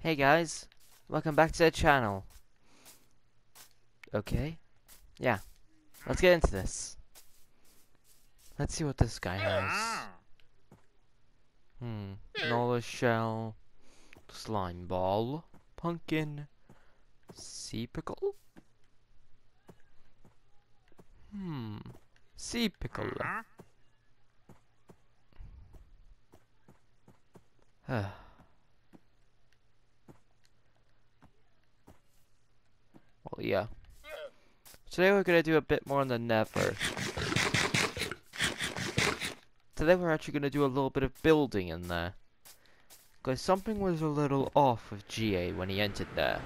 Hey guys, welcome back to the channel. Okay, yeah, let's get into this. Let's see what this guy has. Hmm, Nola shell, slime ball, pumpkin, sea pickle. Hmm, sea pickle. Well, yeah. Today we're gonna do a bit more on the Nether. Today we're actually gonna do a little bit of building in there. Because something was a little off with GA when he entered there.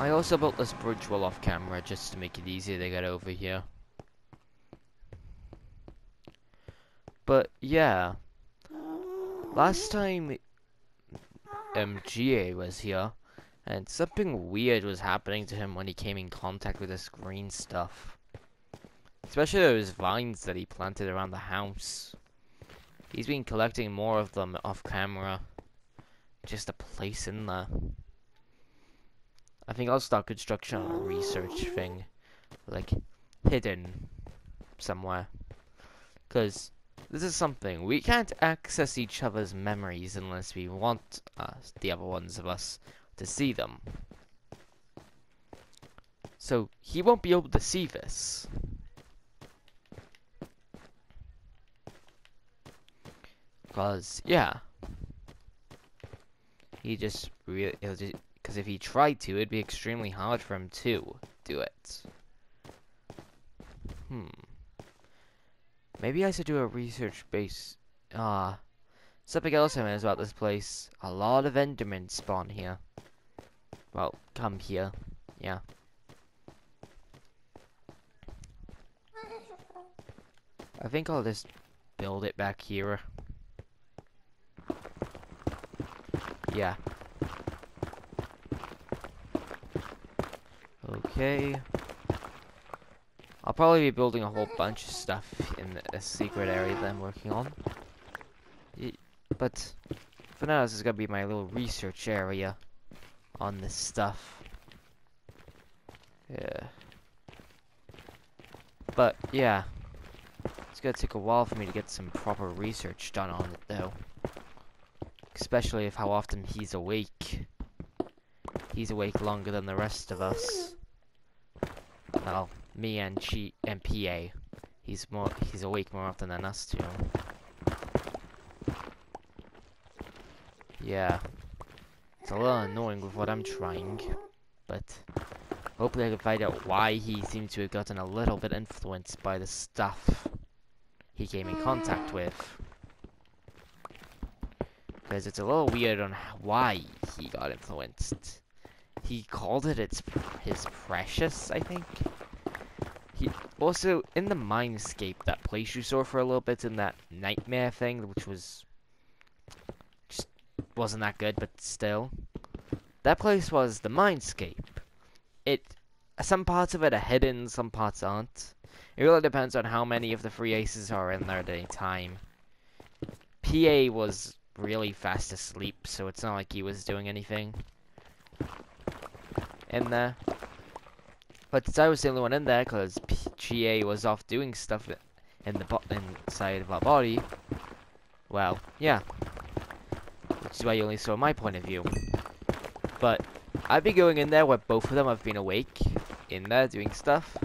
I also built this bridge wall off camera just to make it easier to get over here. But yeah, last time MGA was here, and something weird was happening to him when he came in contact with this green stuff. Especially those vines that he planted around the house. He's been collecting more of them off camera. Just a place in there. I think I'll start construction on a research thing. Like, hidden somewhere. Because this is something. We can't access each other's memories unless we want the other ones of us to see them. So, he won't be able to see this. Because, yeah. He just really, because if he tried to, it'd be extremely hard for him to do it. Hmm. Maybe I should do a research base. Ah. Uh, something else I knows about this place. A lot of Endermen spawn here. Well, come here. Yeah. I think I'll just build it back here. Yeah. Okay. I'll probably be building a whole bunch of stuff in a secret area that I'm working on. But for now, this is gonna be my little research area on this stuff. Yeah. But yeah, it's gonna take a while for me to get some proper research done on it, though. Especially if how often he's awake. He's awake longer than the rest of us. Well, me and G and PA. He's more he's awake more often than us two. Yeah. It's a little annoying with what I'm trying. But hopefully I can find out why he seems to have gotten a little bit influenced by the stuff he came in contact with. Because it's a little weird on why he got influenced. He called it its his precious, I think. He also in the mindscape, that place you saw for a little bit in that nightmare thing, which was just wasn't that good, but still, that place was the mindscape. It some parts of it are hidden, some parts aren't. It really depends on how many of the free aces are in there at any time. PA was really fast asleep, so it's not like he was doing anything in there. But I was the only one in there, because GA was off doing stuff in the inside of our body, well, yeah. Which is why you only saw my point of view. But I've been going in there where both of them have been awake, in there doing stuff.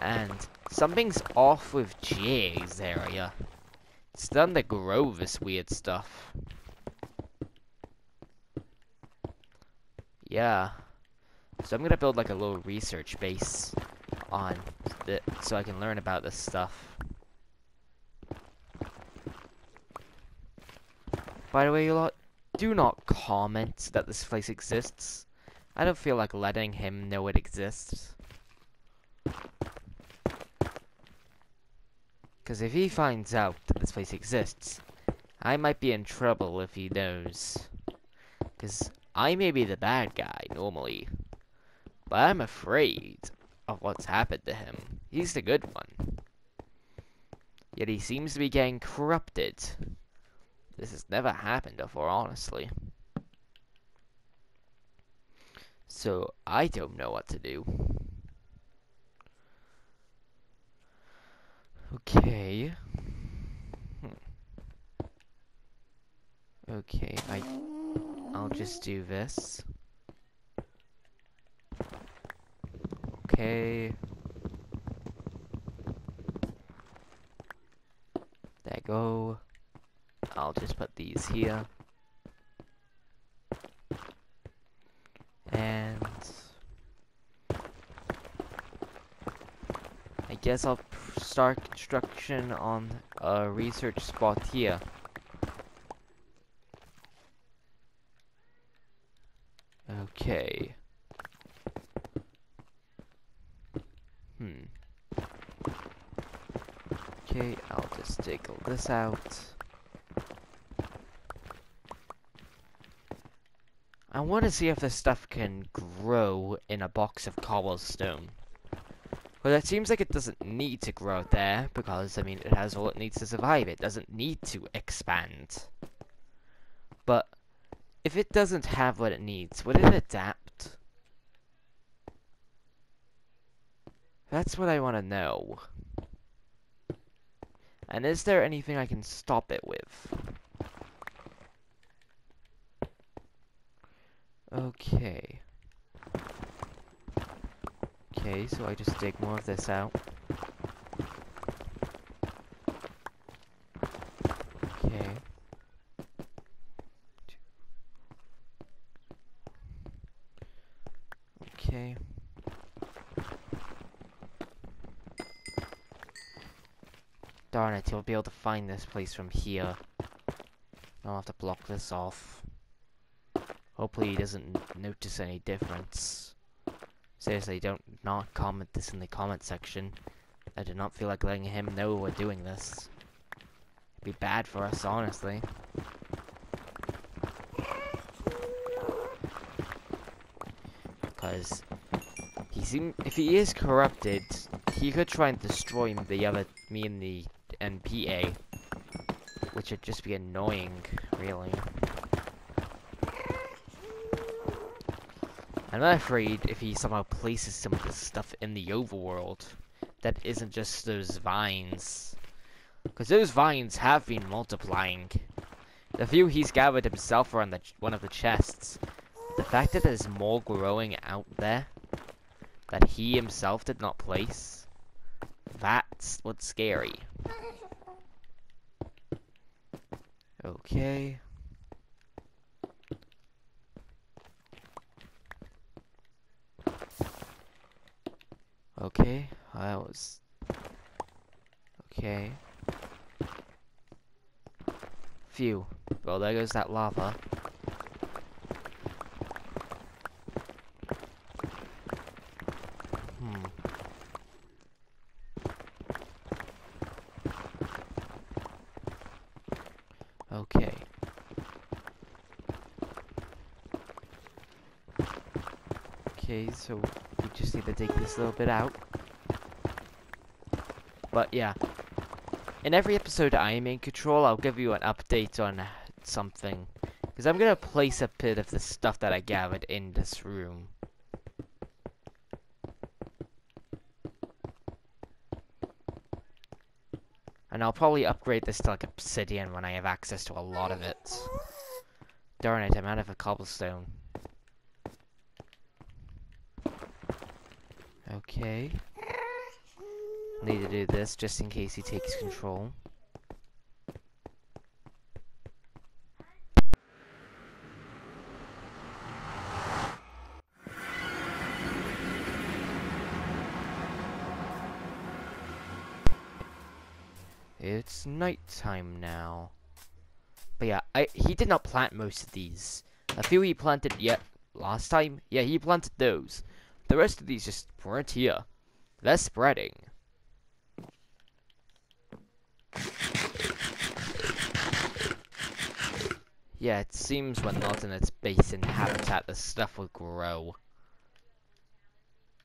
And something's off with GA's area. It's starting to grow this weird stuff. Yeah. So I'm gonna build like a little research base on it so I can learn about this stuff. By the way, you lot, do not comment that this place exists. I don't feel like letting him know it exists. Because if he finds out that this place exists, I might be in trouble if he knows. Because I may be the bad guy, normally. But I'm afraid of what's happened to him. He's the good one. Yet he seems to be getting corrupted. This has never happened before, honestly. So, I don't know what to do. Okay. Hmm. Okay, I... I'll just do this. Okay. There go. I'll just put these here. And... I guess I'll start construction on a research spot here. Okay. Hmm. Okay, I'll just take all this out. I want to see if this stuff can grow in a box of cobblestone. Well, it seems like it doesn't need to grow there, because, I mean, it has all it needs to survive. It doesn't need to expand. But, if it doesn't have what it needs, would it adapt? That's what I want to know. And is there anything I can stop it with? Okay. Okay, so I just dig more of this out. Okay. Okay. It, you'll be able to find this place from here. I'll have to block this off. Hopefully he doesn't notice any difference. Seriously, don't not comment this in the comment section. I do not feel like letting him know we're doing this. It'd be bad for us, honestly. Because he seem if he is corrupted, he could try and destroy the other me and the NPA, which would just be annoying, really. I'm not afraid if he somehow places some of this stuff in the overworld that isn't just those vines. Because those vines have been multiplying. The few he's gathered himself are on the one of the chests. The fact that there's more growing out there that he himself did not place, that's what's scary. Okay. Okay, that was... Okay. Phew. Well, there goes that lava. Hmm. Okay. Okay, so we just need to take this little bit out. But yeah. In every episode I am in control, I'll give you an update on something. Because I'm going to place a bit of the stuff that I gathered in this room. And I'll probably upgrade this to like obsidian when I have access to a lot of it. Darn it, I'm out of a cobblestone. Okay. Need to do this just in case he takes control. It's nighttime now. But yeah, I he did not plant most of these. A few he planted yet last time. Yeah, he planted those. The rest of these just weren't here. They're spreading. Yeah, it seems when not in its base and habitat, the stuff will grow.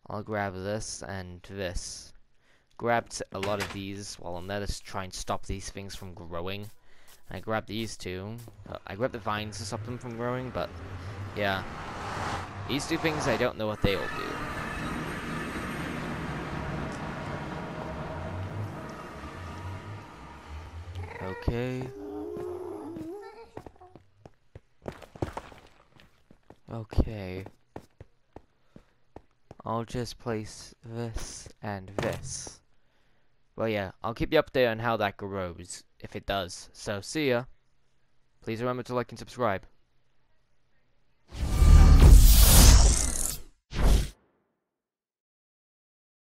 I'll grab this and this. grabbed a lot of these while I'm there to try and stop these things from growing. I grabbed these two. Uh, I grabbed the vines to stop them from growing, but yeah. These two things, I don't know what they'll do. Okay. Okay. I'll just place this and this. Well, yeah, I'll keep you updated on how that grows, if it does. So, see ya. Please remember to like and subscribe.